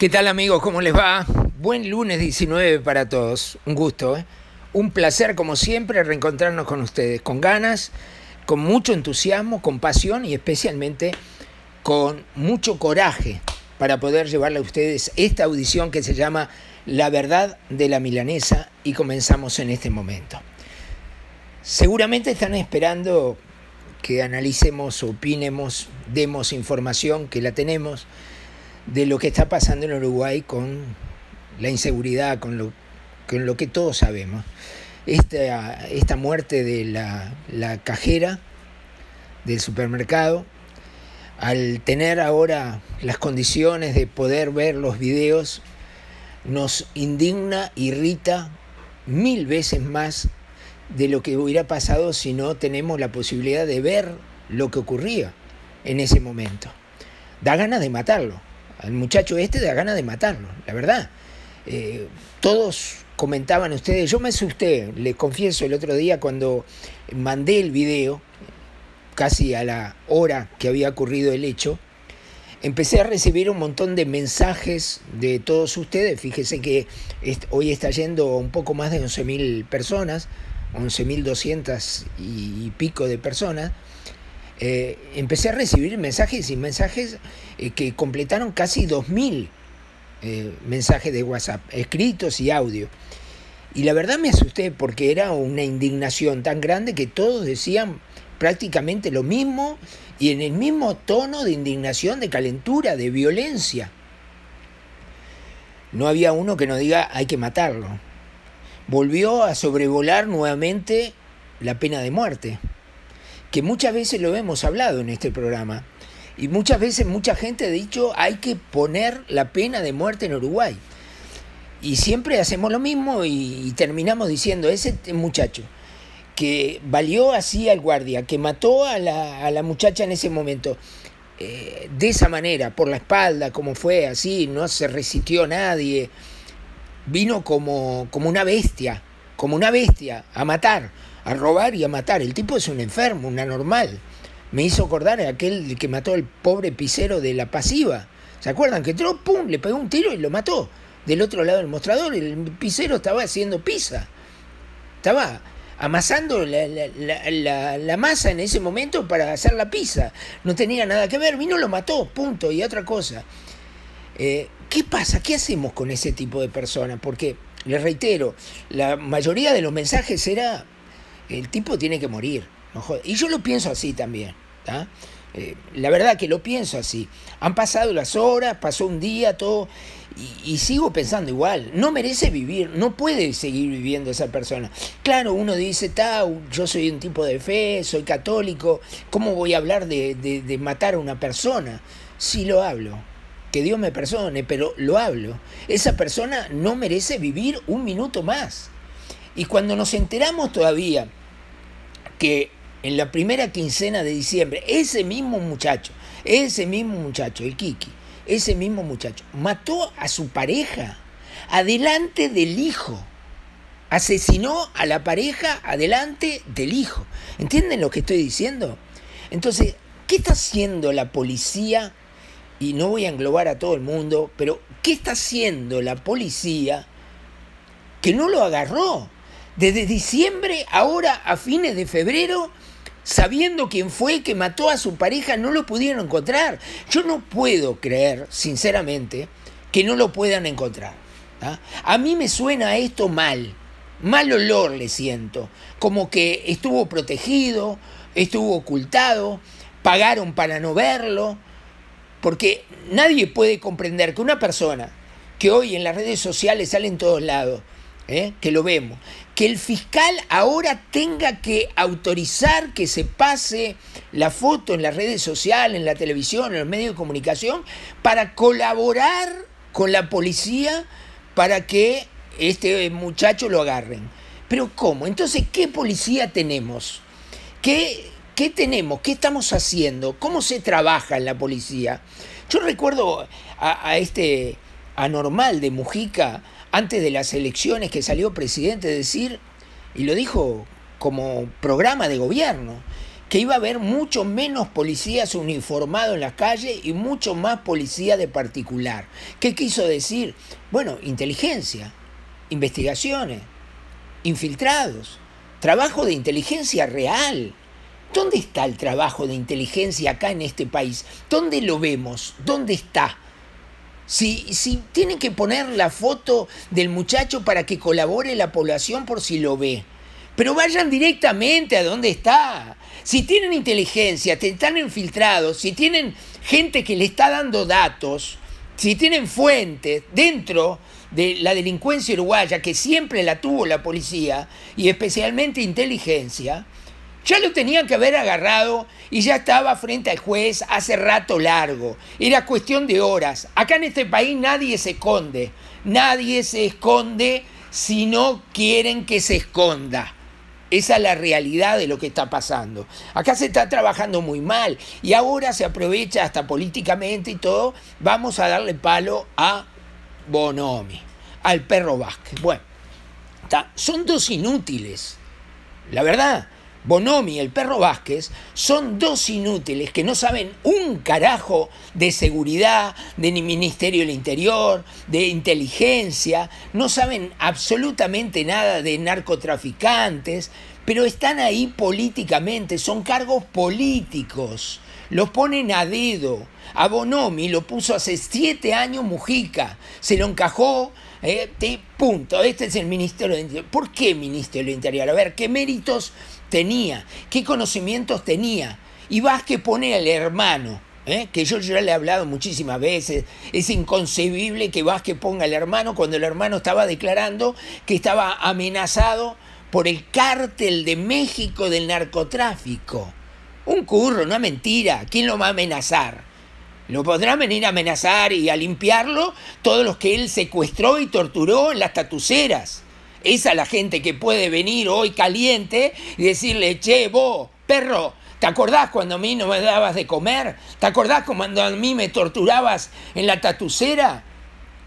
¿Qué tal amigos? ¿Cómo les va? Buen lunes 19 para todos. Un gusto, ¿eh? Un placer como siempre reencontrarnos con ustedes, con ganas, con mucho entusiasmo, con pasión y especialmente con mucho coraje para poder llevarle a ustedes esta audición que se llama La verdad de la milanesa y comenzamos en este momento. Seguramente están esperando que analicemos, opinemos, demos información, que la tenemos de lo que está pasando en Uruguay con la inseguridad, con lo, que todos sabemos. Esta, esta muerte de la, la cajera del supermercado, al tener ahora las condiciones de poder ver los videos, nos indigna, irrita mil veces más de lo que hubiera pasado si no tenemos la posibilidad de ver lo que ocurría en ese momento. Da ganas de matarlo al muchacho este da ganas de matarlo, la verdad. Eh, todos comentaban ustedes, yo me asusté, les confieso, el otro día cuando mandé el video, casi a la hora que había ocurrido el hecho, empecé a recibir un montón de mensajes de todos ustedes. Fíjese que hoy está yendo un poco más de 11.000 personas, 11.200 y pico de personas. Eh, empecé a recibir mensajes y mensajes eh, que completaron casi 2.000 eh, mensajes de WhatsApp, escritos y audio. Y la verdad me asusté porque era una indignación tan grande que todos decían prácticamente lo mismo y en el mismo tono de indignación, de calentura, de violencia. No había uno que no diga hay que matarlo. Volvió a sobrevolar nuevamente la pena de muerte que muchas veces lo hemos hablado en este programa. Y muchas veces mucha gente ha dicho hay que poner la pena de muerte en Uruguay. Y siempre hacemos lo mismo y, terminamos diciendo, ese muchacho que valió así al guardia, que mató a la, muchacha en ese momento, eh, de esa manera, por la espalda, como fue así, no se resistió nadie, vino como, como una bestia, como una bestia a matar a robar y a matar. El tipo es un enfermo, un anormal. Me hizo acordar a aquel que mató al pobre pisero de la pasiva. ¿Se acuerdan? Que entró, pum, le pegó un tiro y lo mató. Del otro lado del mostrador, el pisero estaba haciendo pizza. Estaba amasando la, masa en ese momento para hacer la pizza. No tenía nada que ver, vino lo mató, punto. Y otra cosa. Eh, ¿Qué pasa? ¿Qué hacemos con ese tipo de personas? Porque, les reitero, la mayoría de los mensajes era el tipo tiene que morir. y yo lo pienso así también. Eh, la verdad que lo pienso así. Han pasado las horas, pasó un día, todo, y, sigo pensando igual. No merece vivir, no puede seguir viviendo esa persona. Claro, uno dice, Tau, yo soy un tipo de fe, soy católico, ¿cómo voy a hablar de, de matar a una persona? Sí lo hablo, que Dios me perdone, pero lo hablo. Esa persona no merece vivir un minuto más. Y cuando nos enteramos todavía que en la primera quincena de diciembre, ese mismo muchacho, ese mismo muchacho, el Kiki, ese mismo muchacho, mató a su pareja adelante del hijo. Asesinó a la pareja adelante del hijo. ¿Entienden lo que estoy diciendo? Entonces, ¿qué está haciendo la policía? Y no voy a englobar a todo el mundo, pero ¿qué está haciendo la policía que no lo agarró? Desde diciembre, ahora a fines de febrero, sabiendo quién fue que mató a su pareja, no lo pudieron encontrar. Yo no puedo creer, sinceramente, que no lo puedan encontrar. A mí me suena esto mal, mal olor le siento, como que estuvo protegido, estuvo ocultado, pagaron para no verlo, porque nadie puede comprender que una persona que hoy en las redes sociales sale en todos lados, ¿eh? que lo vemos, que el fiscal ahora tenga que autorizar que se pase la foto en las redes sociales, en la televisión, en los medios de comunicación, para colaborar con la policía para que este muchacho lo agarren. Pero ¿cómo? Entonces, ¿qué policía tenemos? ¿Qué, qué tenemos? ¿Qué estamos haciendo? ¿Cómo se trabaja en la policía? Yo recuerdo a, a este anormal de Mujica, antes de las elecciones que salió presidente decir, y lo dijo como programa de gobierno, que iba a haber mucho menos policías uniformados en las calles y mucho más policía de particular. ¿Qué quiso decir? Bueno, inteligencia, investigaciones, infiltrados, trabajo de inteligencia real. ¿Dónde está el trabajo de inteligencia acá en este país? ¿Dónde lo vemos? ¿Dónde está? Si, tienen que poner la foto del muchacho para que colabore la población por si lo ve. Pero vayan directamente a donde está. Si tienen inteligencia, están infiltrados, si tienen gente que le está dando datos, si tienen fuentes dentro de la delincuencia uruguaya, que siempre la tuvo la policía, y especialmente inteligencia, ya lo tenían que haber agarrado y ya estaba frente al juez hace rato largo. Era cuestión de horas. Acá en este país nadie se esconde. Nadie se esconde si no quieren que se esconda. Esa es la realidad de lo que está pasando. Acá se está trabajando muy mal y ahora se aprovecha hasta políticamente y todo. Vamos a darle palo a Bonomi, al perro Vázquez. Bueno, son dos inútiles. La verdad, Bonomi y el perro Vázquez son dos inútiles que no saben un carajo de seguridad, de ni Ministerio del Interior, de inteligencia, no saben absolutamente nada de narcotraficantes, pero están ahí políticamente, son cargos políticos, los ponen a dedo. A Bonomi lo puso hace siete años Mujica, se lo encajó, eh, punto, este es el Ministerio del Interior. ¿Por qué Ministerio del Interior? A ver, ¿qué méritos tenía, qué conocimientos tenía. Y Vázquez pone al hermano, ¿eh? que yo ya le he hablado muchísimas veces, es inconcebible que Vázquez ponga al hermano cuando el hermano estaba declarando que estaba amenazado por el cártel de México del narcotráfico. Un curro, una mentira. ¿Quién lo va a amenazar? Lo podrán venir a amenazar y a limpiarlo todos los que él secuestró y torturó en las tatuceras. Esa es la gente que puede venir hoy caliente y decirle, che, vos, perro, ¿te acordás cuando a mí no me dabas de comer? ¿Te acordás cuando a mí me torturabas en la tatucera?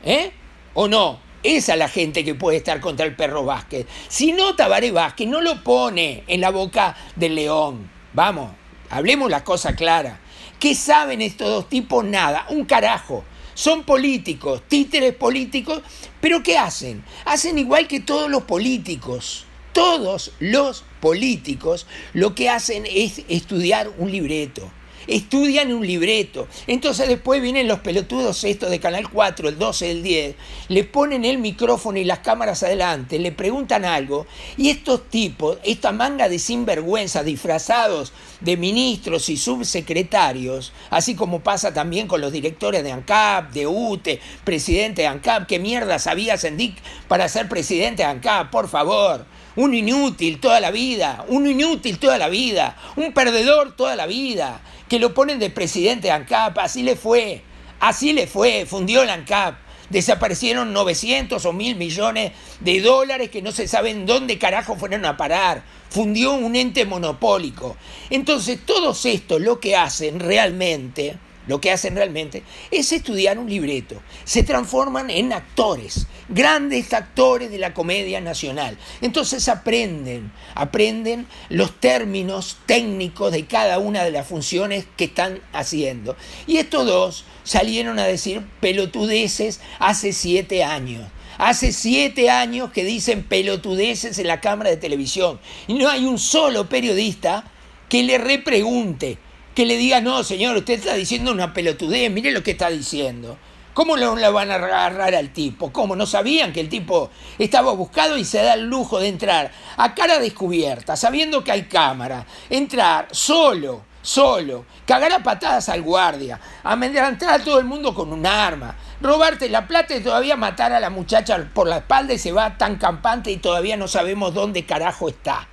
¿Eh? ¿O no? Esa es la gente que puede estar contra el perro Vázquez. Si no, Tabaré Vázquez no lo pone en la boca del león. Vamos, hablemos las cosas claras. ¿Qué saben estos dos tipos? Nada, un carajo. Son políticos, títeres políticos, pero ¿qué hacen? Hacen igual que todos los políticos. Todos los políticos lo que hacen es estudiar un libreto estudian un libreto. Entonces después vienen los pelotudos estos de Canal 4, el 12, el 10, le ponen el micrófono y las cámaras adelante, le preguntan algo, y estos tipos, esta manga de sinvergüenza disfrazados de ministros y subsecretarios, así como pasa también con los directores de ANCAP, de UTE, presidente de ANCAP, ¿qué mierda sabía Sendic para ser presidente de ANCAP? Por favor un inútil toda la vida, un inútil toda la vida, un perdedor toda la vida, que lo ponen de presidente de ANCAP, así le fue, así le fue, fundió el ANCAP. Desaparecieron 900 o 1000 millones de dólares que no se saben dónde carajo fueron a parar. Fundió un ente monopólico. Entonces, todos estos lo que hacen realmente lo que hacen realmente es estudiar un libreto. Se transforman en actores, grandes actores de la comedia nacional. Entonces aprenden, aprenden los términos técnicos de cada una de las funciones que están haciendo. Y estos dos salieron a decir pelotudeces hace siete años. Hace siete años que dicen pelotudeces en la Cámara de Televisión. Y no hay un solo periodista que le repregunte que le diga, no, señor, usted está diciendo una pelotudez, mire lo que está diciendo. ¿Cómo lo, van a agarrar al tipo? ¿Cómo? No sabían que el tipo estaba buscado y se da el lujo de entrar a cara descubierta, sabiendo que hay cámara, entrar solo, solo, cagar a patadas al guardia, amedrentar a todo el mundo con un arma, robarte la plata y todavía matar a la muchacha por la espalda y se va tan campante y todavía no sabemos dónde carajo está.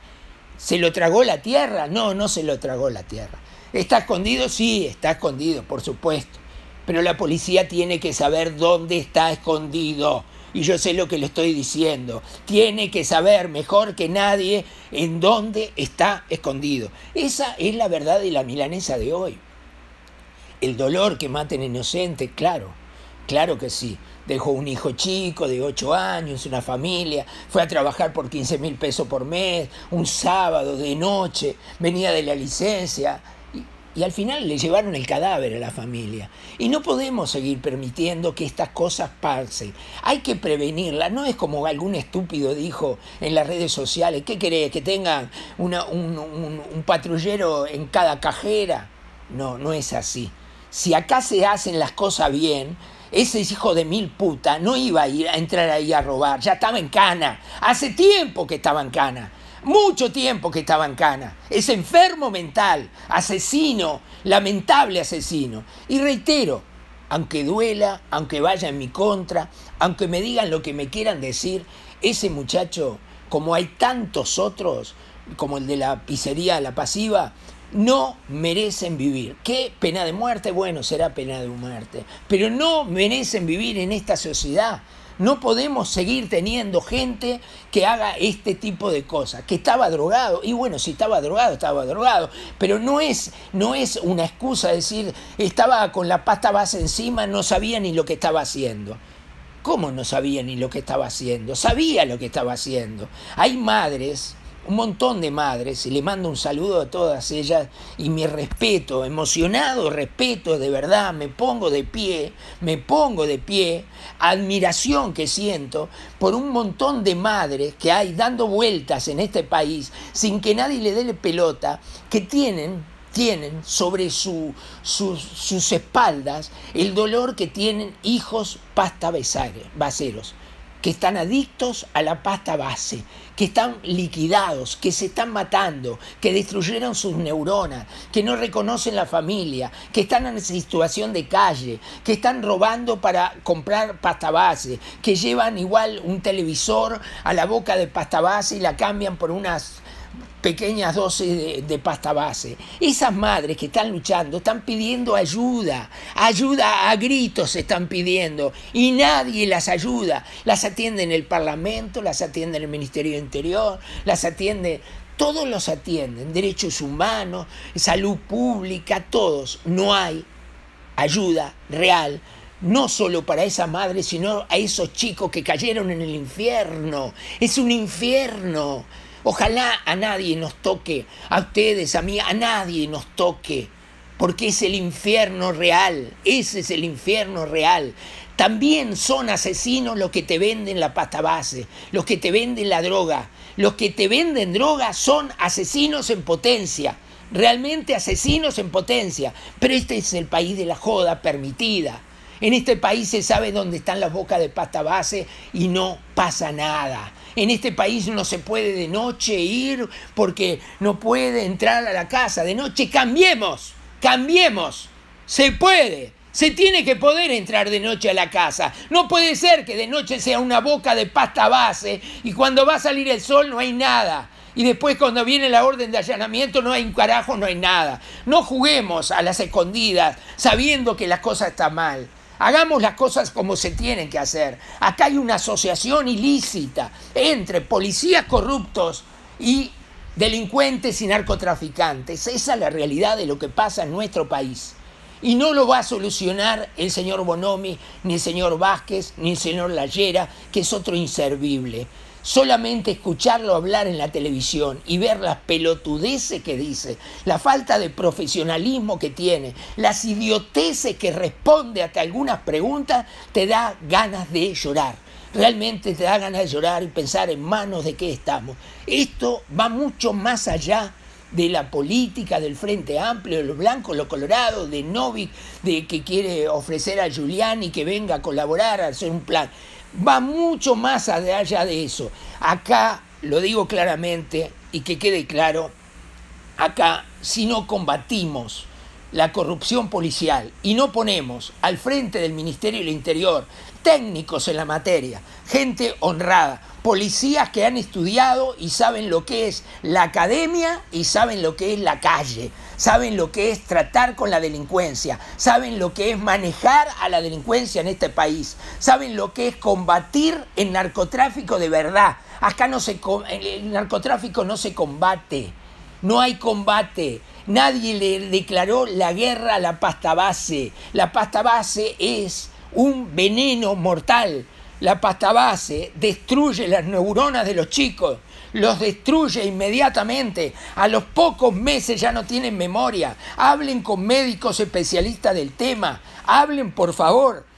¿Se lo tragó la tierra? No, no se lo tragó la tierra. ¿Está escondido? Sí, está escondido, por supuesto. Pero la policía tiene que saber dónde está escondido. Y yo sé lo que le estoy diciendo. Tiene que saber mejor que nadie en dónde está escondido. Esa es la verdad de la milanesa de hoy. El dolor que maten inocentes, claro. claro que sí. Dejó un hijo chico de 8 años, una familia, fue a trabajar por 15 mil pesos por mes, un sábado de noche, venía de la licencia, y al final le llevaron el cadáver a la familia. Y no podemos seguir permitiendo que estas cosas pasen. Hay que prevenirlas. No es como algún estúpido dijo en las redes sociales. ¿Qué querés? ¿Que tengan un, patrullero en cada cajera? No, no es así. Si acá se hacen las cosas bien, ese hijo de mil puta no iba a ir a entrar ahí a robar. Ya estaba en cana. Hace tiempo que estaba en cana mucho tiempo que estaba en cana. Es enfermo mental, asesino, lamentable asesino. Y reitero, aunque duela, aunque vaya en mi contra, aunque me digan lo que me quieran decir, ese muchacho, como hay tantos otros, como el de la pizzería La Pasiva, no merecen vivir. ¿Qué pena de muerte? Bueno, será pena de muerte. Pero no merecen vivir en esta sociedad. No podemos seguir teniendo gente que haga este tipo de cosas, que estaba drogado, y bueno, si estaba drogado, estaba drogado, pero no es, no es una excusa decir, estaba con la pasta base encima, no sabía ni lo que estaba haciendo. ¿Cómo no sabía ni lo que estaba haciendo? Sabía lo que estaba haciendo. Hay madres un montón de madres y le mando un saludo a todas ellas y mi respeto, emocionado respeto de verdad, me pongo de pie, me pongo de pie, admiración que siento por un montón de madres que hay dando vueltas en este país sin que nadie le dé pelota, que tienen tienen sobre su, sus espaldas el dolor que tienen hijos pasta baseros que están adictos a la pasta base, que están liquidados, que se están matando, que destruyeron sus neuronas, que no reconocen la familia, que están en situación de calle, que están robando para comprar pasta base, que llevan igual un televisor a la boca de pasta base y la cambian por unas pequeñas dosis de, pasta base. Esas madres que están luchando están pidiendo ayuda, ayuda a gritos están pidiendo y nadie las ayuda. Las atiende en el Parlamento, las atiende en el Ministerio de Interior, las atiende, todos los atienden, derechos humanos, salud pública, todos. No hay ayuda real no solo para esa madre, sino a esos chicos que cayeron en el infierno. Es un infierno. Ojalá a nadie nos toque, a ustedes, a mí, a nadie nos toque, porque es el infierno real, ese es el infierno real. También son asesinos los que te venden la pasta base, los que te venden la droga. Los que te venden droga son asesinos en potencia, realmente asesinos en potencia. Pero este es el país de la joda permitida. En este país se sabe dónde están las bocas de pasta base y no pasa nada. En este país no se puede de noche ir porque no puede entrar a la casa. De noche cambiemos, cambiemos. Se puede. Se tiene que poder entrar de noche a la casa. No puede ser que de noche sea una boca de pasta base y cuando va a salir el sol no hay nada. Y después cuando viene la orden de allanamiento no hay un carajo, no hay nada. No juguemos a las escondidas sabiendo que las cosas están mal. Hagamos las cosas como se tienen que hacer. Acá hay una asociación ilícita entre policías corruptos y delincuentes y narcotraficantes. Esa es la realidad de lo que pasa en nuestro país. Y no lo va a solucionar el señor Bonomi, ni el señor Vázquez, ni el señor Lallera, que es otro inservible. Solamente escucharlo hablar en la televisión y ver las pelotudeces que dice, la falta de profesionalismo que tiene, las idioteces que responde hasta algunas preguntas, te da ganas de llorar. Realmente te da ganas de llorar y pensar en manos de qué estamos. Esto va mucho más allá de la política del Frente Amplio, de los blancos, los colorados, de Novik, de que quiere ofrecer a Giuliani que venga a colaborar, a hacer un plan va mucho más allá de eso. Acá, lo digo claramente y que quede claro, acá si no combatimos la corrupción policial y no ponemos al frente del Ministerio del Interior técnicos en la materia, gente honrada, policías que han estudiado y saben lo que es la academia y saben lo que es la calle, saben lo que es tratar con la delincuencia, saben lo que es manejar a la delincuencia en este país, saben lo que es combatir el narcotráfico de verdad. Acá no se el narcotráfico no se combate, no hay combate. Nadie le declaró la guerra a la pasta base. La pasta base es un veneno mortal. La pasta base destruye las neuronas de los chicos, los destruye inmediatamente. A los pocos meses ya no tienen memoria. Hablen con médicos especialistas del tema. Hablen, por favor.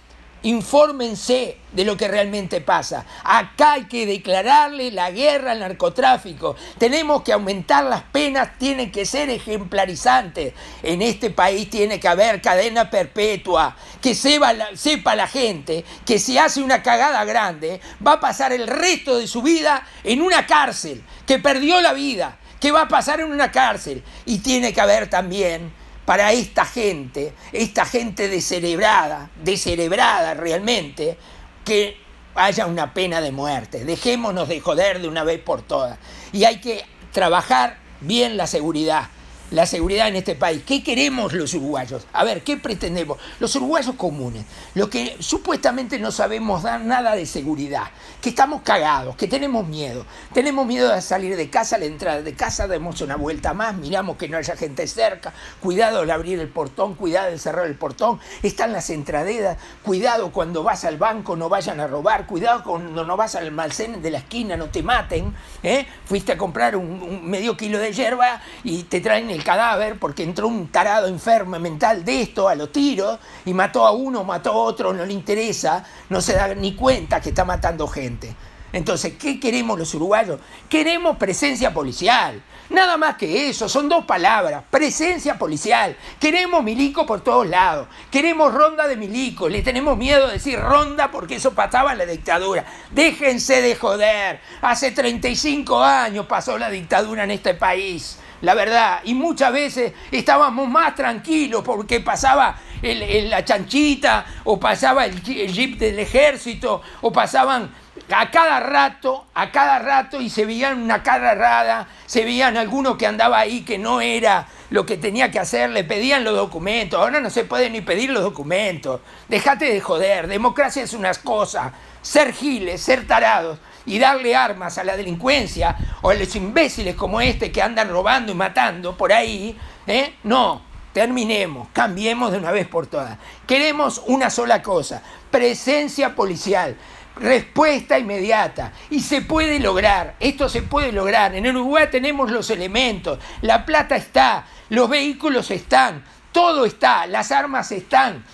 Infórmense de lo que realmente pasa. Acá hay que declararle la guerra al narcotráfico. Tenemos que aumentar las penas, tienen que ser ejemplarizantes. En este país tiene que haber cadena perpetua. Que sepa la, sepa la gente que si hace una cagada grande, va a pasar el resto de su vida en una cárcel, que perdió la vida, que va a pasar en una cárcel. Y tiene que haber también para esta gente, esta gente descerebrada, descerebrada realmente, que haya una pena de muerte. Dejémonos de joder de una vez por todas. Y hay que trabajar bien la seguridad la seguridad en este país. ¿Qué queremos los uruguayos? A ver, ¿qué pretendemos? Los uruguayos comunes, los que supuestamente no sabemos dar nada de seguridad, que estamos cagados, que tenemos miedo. Tenemos miedo de salir de casa, a la entrada de casa, damos una vuelta más, miramos que no haya gente cerca, cuidado al abrir el portón, cuidado al cerrar el portón, están las entraderas, cuidado cuando vas al banco no vayan a robar, cuidado cuando no vas al almacén de la esquina no te maten, ¿eh? fuiste a comprar un, un medio kilo de hierba y te traen el cadáver porque entró un tarado enfermo mental de esto a los tiros y mató a uno, mató a otro, no le interesa, no se da ni cuenta que está matando gente. Entonces, ¿qué queremos los uruguayos? Queremos presencia policial. Nada más que eso, son dos palabras, presencia policial. Queremos milico por todos lados, queremos ronda de milico, le tenemos miedo de decir ronda porque eso pasaba en la dictadura. Déjense de joder, hace 35 años pasó la dictadura en este país la verdad. Y muchas veces estábamos más tranquilos porque pasaba la chanchita o pasaba el, jeep del ejército o pasaban a cada rato, a cada rato y se veían una cara rara, se veían algunos que andaba ahí que no era lo que tenía que hacer, le pedían los documentos, ahora no se puede ni pedir los documentos, dejate de joder, democracia es unas cosas, ser giles, ser tarados, y darle armas a la delincuencia o a los imbéciles como este que andan robando y matando por ahí, ¿eh? no, terminemos, cambiemos de una vez por todas. Queremos una sola cosa, presencia policial, respuesta inmediata y se puede lograr, esto se puede lograr. En Uruguay tenemos los elementos, la plata está, los vehículos están, todo está, las armas están,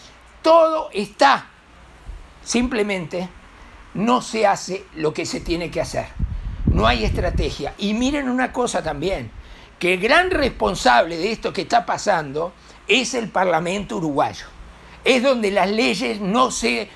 todo está. Simplemente no se hace lo que se tiene que hacer. No hay estrategia. Y miren una cosa también, que el gran responsable de esto que está pasando es el Parlamento uruguayo. Es donde las leyes no se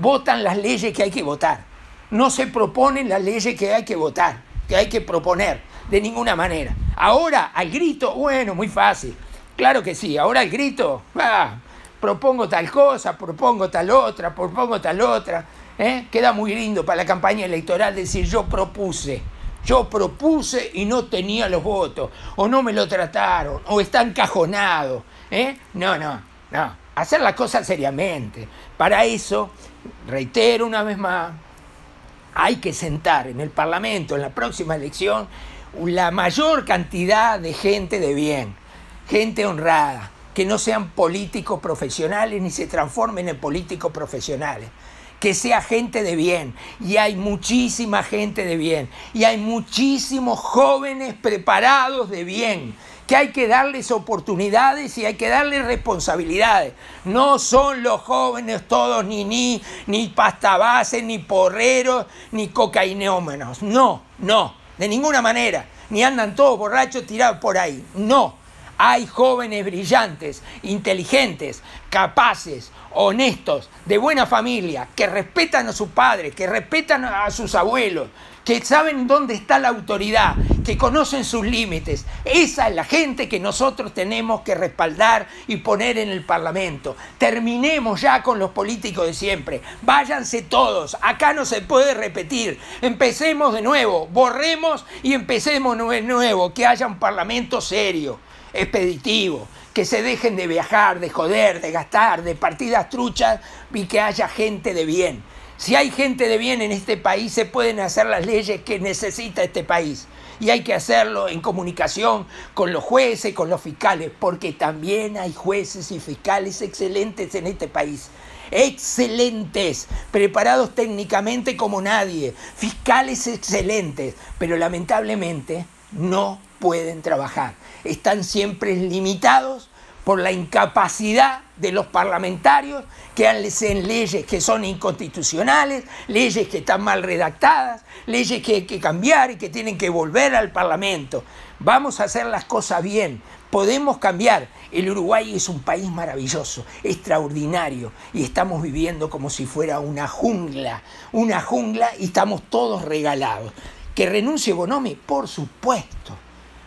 votan las leyes que hay que votar. No se proponen las leyes que hay que votar, que hay que proponer, de ninguna manera. Ahora, al grito, bueno, muy fácil. Claro que sí, ahora al grito, ah, propongo tal cosa, propongo tal otra, propongo tal otra. ¿Eh? Queda muy lindo para la campaña electoral decir yo propuse. Yo propuse y no tenía los votos, o no me lo trataron, o está encajonado. ¿eh? No, no, no. Hacer las cosas seriamente. Para eso, reitero una vez más, hay que sentar en el Parlamento, en la próxima elección, la mayor cantidad de gente de bien, gente honrada, que no sean políticos profesionales ni se transformen en políticos profesionales que sea gente de bien. Y hay muchísima gente de bien. Y hay muchísimos jóvenes preparados de bien que hay que darles oportunidades y hay que darles responsabilidades. No son los jóvenes todos ni ni ni pastabases, ni porreros, ni cocainómenos. No, no, de ninguna manera. Ni andan todos borrachos tirados por ahí. No. Hay jóvenes brillantes, inteligentes, capaces, honestos, de buena familia, que respetan a sus padres, que respetan a sus abuelos, que saben dónde está la autoridad, que conocen sus límites. Esa es la gente que nosotros tenemos que respaldar y poner en el Parlamento. Terminemos ya con los políticos de siempre. Váyanse todos. Acá no se puede repetir. Empecemos de nuevo. Borremos y empecemos de nuevo. Que haya un Parlamento serio, expeditivo que se dejen de viajar, de joder, de gastar, de partidas truchas y que haya gente de bien. Si hay gente de bien en este país, se pueden hacer las leyes que necesita este país. Y hay que hacerlo en comunicación con los jueces con los fiscales, porque también hay jueces y fiscales excelentes en este país. excelentes, preparados técnicamente como nadie, fiscales excelentes, pero lamentablemente no pueden trabajar. Están siempre limitados por la incapacidad de los parlamentarios que hacen leyes que son inconstitucionales, leyes que están mal redactadas, leyes que hay que cambiar y que tienen que volver al Parlamento. Vamos a hacer las cosas bien, podemos cambiar. El Uruguay es un país maravilloso, extraordinario, y estamos viviendo como si fuera una jungla, una jungla y estamos todos regalados. ¿Que renuncie Bonomi? Por supuesto.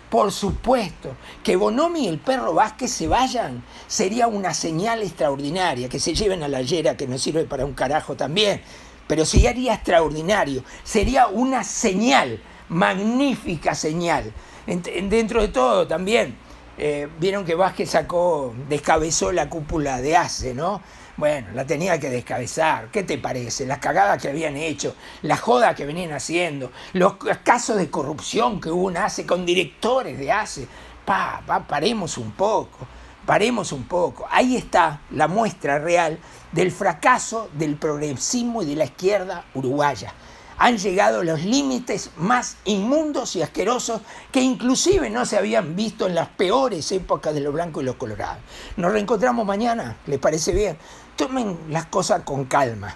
Por supuesto, que Bonomi y el perro Vázquez se vayan sería una señal extraordinaria, que se lleven a la yera, que nos sirve para un carajo también, pero sería extraordinario, sería una señal, magnífica señal. Dentro de todo también, eh, vieron que Vázquez sacó, descabezó la cúpula de ACE, ¿no? Bueno, la tenía que descabezar. ¿Qué te parece? Las cagadas que habían hecho, la joda que venían haciendo, los casos de corrupción que hubo en ACE con directores de ACE. Pa, pa, paremos un poco, paremos un poco. Ahí está la muestra real del fracaso del progresismo y de la izquierda uruguaya han llegado los límites más inmundos y asquerosos que inclusive no se habían visto en las peores épocas de los blancos y los colorados. Nos reencontramos mañana, ¿les parece bien? Tomen las cosas con calma.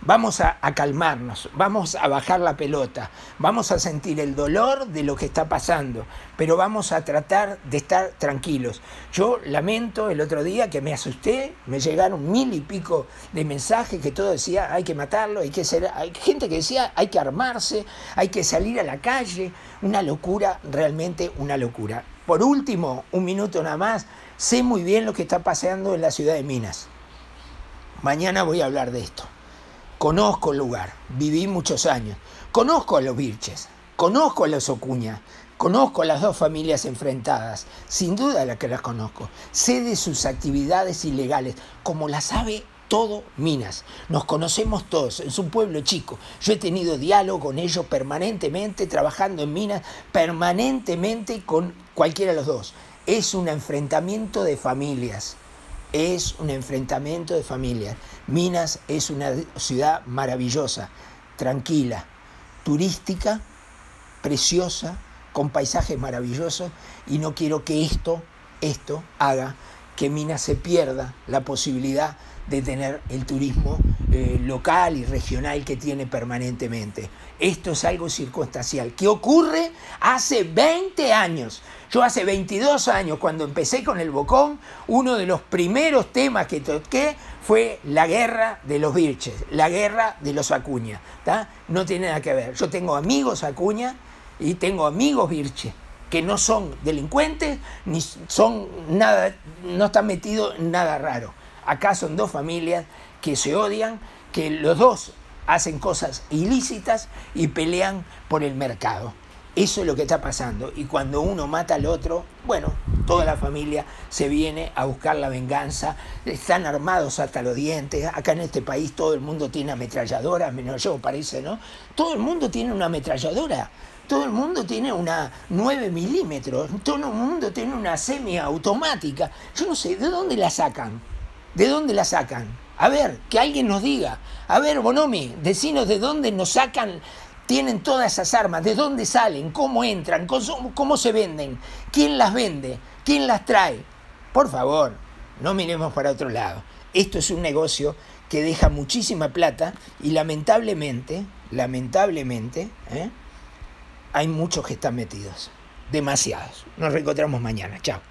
Vamos a, calmarnos, vamos a bajar la pelota, vamos a sentir el dolor de lo que está pasando, pero vamos a tratar de estar tranquilos. Yo lamento el otro día que me asusté, me llegaron mil y pico de mensajes que todo decía hay que matarlo, hay que ser, hay gente que decía hay que armarse, hay que salir a la calle, una locura, realmente una locura. Por último, un minuto nada más, sé muy bien lo que está pasando en la ciudad de Minas. Mañana voy a hablar de esto. Conozco el lugar, viví muchos años. Conozco a los Virches, conozco a los Ocuña, conozco a las dos familias enfrentadas, sin duda la que las conozco. Sé de sus actividades ilegales, como las sabe todo Minas. Nos conocemos todos, es un pueblo chico. Yo he tenido diálogo con ellos permanentemente, trabajando en Minas, permanentemente con cualquiera de los dos. Es un enfrentamiento de familias es un enfrentamiento de familias. Minas es una ciudad maravillosa, tranquila, turística, preciosa, con paisajes maravillosos y no quiero que esto, esto haga que Minas se pierda la posibilidad de tener el turismo eh, local y regional que tiene permanentemente. Esto es algo circunstancial, que ocurre hace 20 años. Yo hace 22 años, cuando empecé con el Bocón, uno de los primeros temas que toqué fue la guerra de los Virches, la guerra de los Acuña. No tiene nada que ver. Yo tengo amigos Acuña y tengo amigos Virches que no son delincuentes ni son nada, no están metidos en nada raro. Acá son dos familias que se odian, que los dos hacen cosas ilícitas y pelean por el mercado. Eso es lo que está pasando. Y cuando uno mata al otro, bueno, toda la familia se viene a buscar la venganza. Están armados hasta los dientes. Acá en este país todo el mundo tiene ametralladora, menos yo parece, ¿no? Todo el mundo tiene una ametralladora. Todo el mundo tiene una 9 milímetros. Todo el mundo tiene una semiautomática. Yo no sé, ¿de dónde la sacan? ¿De dónde la sacan? A ver, que alguien nos diga. A ver, Bonomi, decinos de dónde nos sacan, tienen todas esas armas, de dónde salen, cómo entran, cómo se venden, quién las vende, quién las trae. Por favor, no miremos para otro lado. Esto es un negocio que deja muchísima plata y lamentablemente, lamentablemente, ¿eh? hay muchos que están metidos. Demasiados. Nos reencontramos mañana. Chao.